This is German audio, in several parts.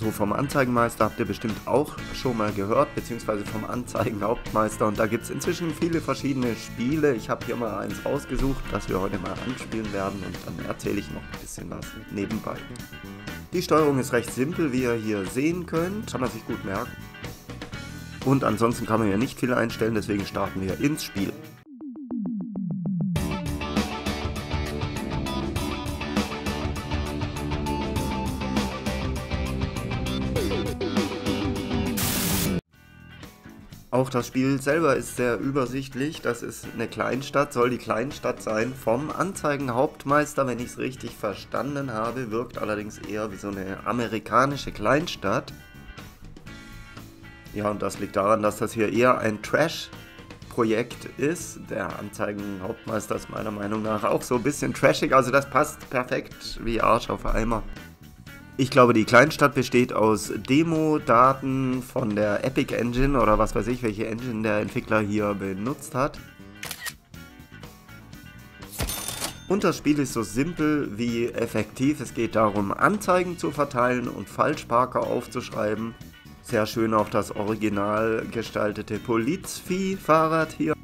So, vom Anzeigenmeister habt ihr bestimmt auch schon mal gehört, beziehungsweise vom Anzeigenhauptmeister. Und da gibt es inzwischen viele verschiedene Spiele. Ich habe hier mal eins rausgesucht, das wir heute mal anspielen werden. Und dann erzähle ich noch ein bisschen was nebenbei. Die Steuerung ist recht simpel, wie ihr hier sehen könnt. Kann man sich gut merken. Und ansonsten kann man ja nicht viel einstellen, deswegen starten wir ins Spiel. Auch das Spiel selber ist sehr übersichtlich. Das ist eine Kleinstadt, soll die Kleinstadt sein vom Anzeigenhauptmeister, wenn ich es richtig verstanden habe. Wirkt allerdings eher wie so eine amerikanische Kleinstadt. Ja, und das liegt daran, dass das hier eher ein Trash-Projekt ist. Der Anzeigenhauptmeister ist meiner Meinung nach auch so ein bisschen trashig, also das passt perfekt wie Arsch auf Eimer. Ich glaube, die Kleinstadt besteht aus Demo-Daten von der Epic Engine oder was weiß ich, welche Engine der Entwickler hier benutzt hat. Und das Spiel ist so simpel wie effektiv. Es geht darum, Anzeigen zu verteilen und Falschparker aufzuschreiben. Sehr schön auch das original gestaltete Polizvieh-Fahrrad hier.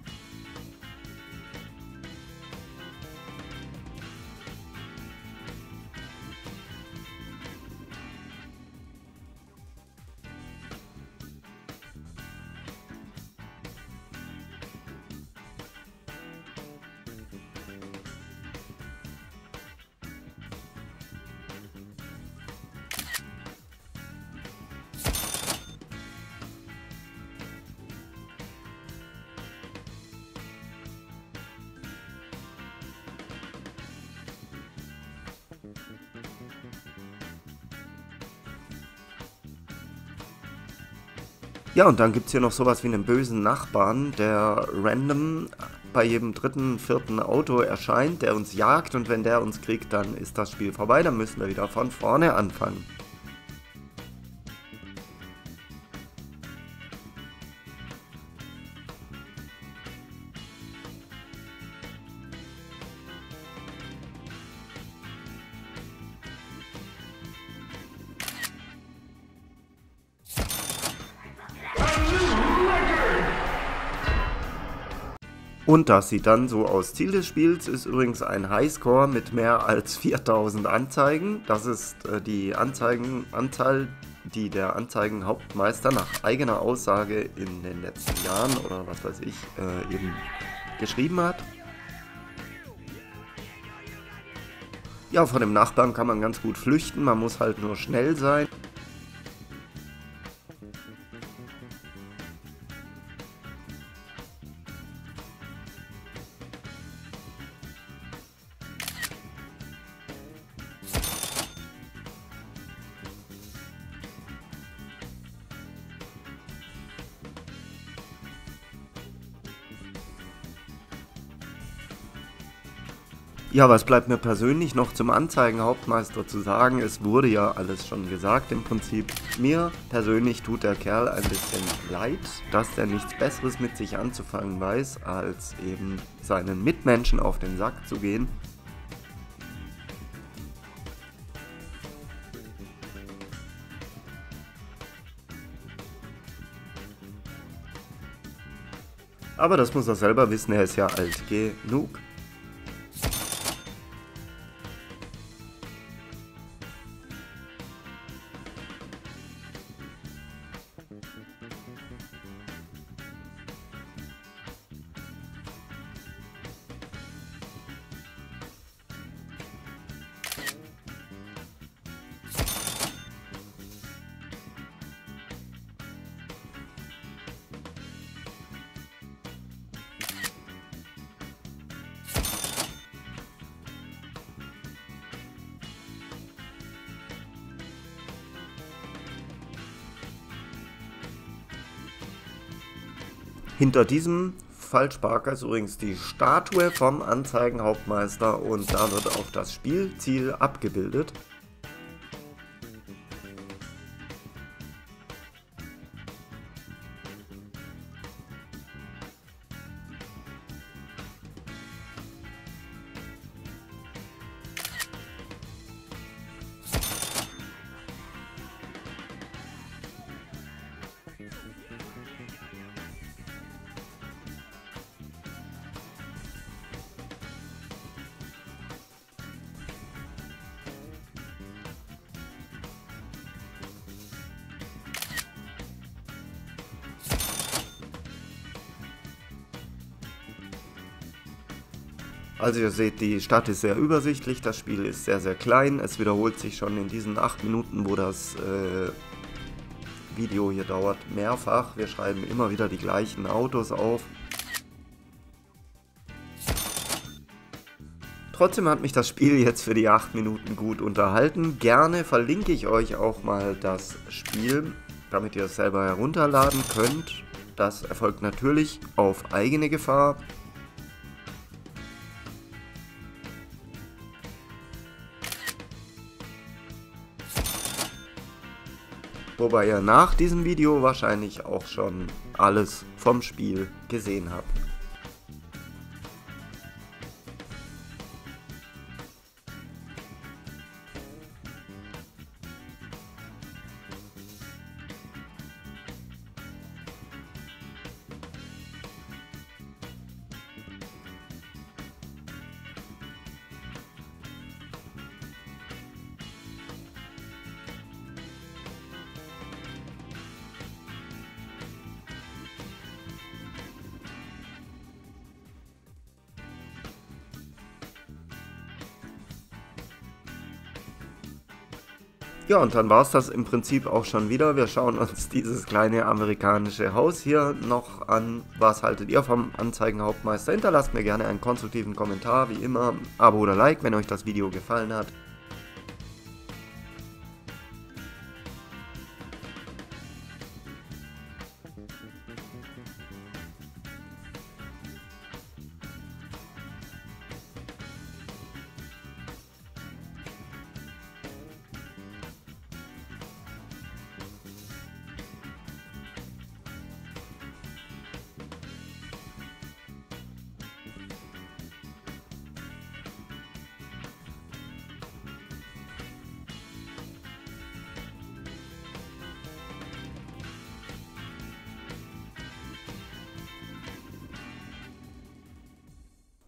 Ja, und dann gibt es hier noch sowas wie einen bösen Nachbarn, der random bei jedem dritten, vierten Auto erscheint, der uns jagt und wenn der uns kriegt, dann ist das Spiel vorbei, dann müssen wir wieder von vorne anfangen. Und das sieht dann so aus. Ziel des Spiels ist übrigens ein Highscore mit mehr als 4000 Anzeigen. Das ist äh, die Anzeigenanzahl, die der Anzeigenhauptmeister nach eigener Aussage in den letzten Jahren oder was weiß ich äh, eben geschrieben hat. Ja, von dem Nachbarn kann man ganz gut flüchten, man muss halt nur schnell sein. Ja, was bleibt mir persönlich noch zum Anzeigenhauptmeister zu sagen? Es wurde ja alles schon gesagt im Prinzip. Mir persönlich tut der Kerl ein bisschen leid, dass der nichts Besseres mit sich anzufangen weiß, als eben seinen Mitmenschen auf den Sack zu gehen. Aber das muss er selber wissen, er ist ja alt genug. Hinter diesem Falschparker ist übrigens die Statue vom Anzeigenhauptmeister und da wird auch das Spielziel abgebildet. Also ihr seht, die Stadt ist sehr übersichtlich, das Spiel ist sehr, sehr klein. Es wiederholt sich schon in diesen 8 Minuten, wo das äh, Video hier dauert, mehrfach. Wir schreiben immer wieder die gleichen Autos auf. Trotzdem hat mich das Spiel jetzt für die 8 Minuten gut unterhalten. Gerne verlinke ich euch auch mal das Spiel, damit ihr es selber herunterladen könnt. Das erfolgt natürlich auf eigene Gefahr. Wobei ihr nach diesem Video wahrscheinlich auch schon alles vom Spiel gesehen habt. Ja, und dann war es das im Prinzip auch schon wieder. Wir schauen uns dieses kleine amerikanische Haus hier noch an. Was haltet ihr vom Anzeigenhauptmeister? Hinterlasst mir gerne einen konstruktiven Kommentar, wie immer. Abo oder Like, wenn euch das Video gefallen hat.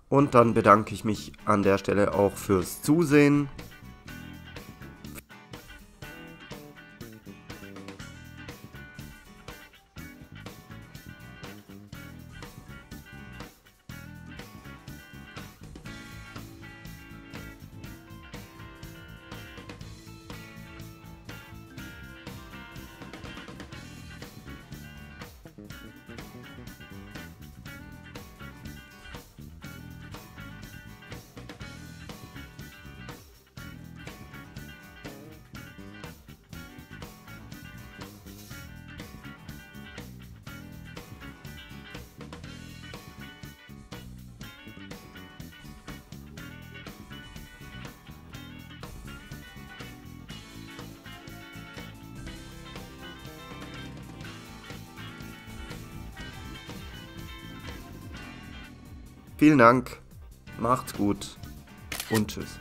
Und dann bedanke ich mich an der Stelle auch fürs Zusehen. Vielen Dank, macht's gut und tschüss.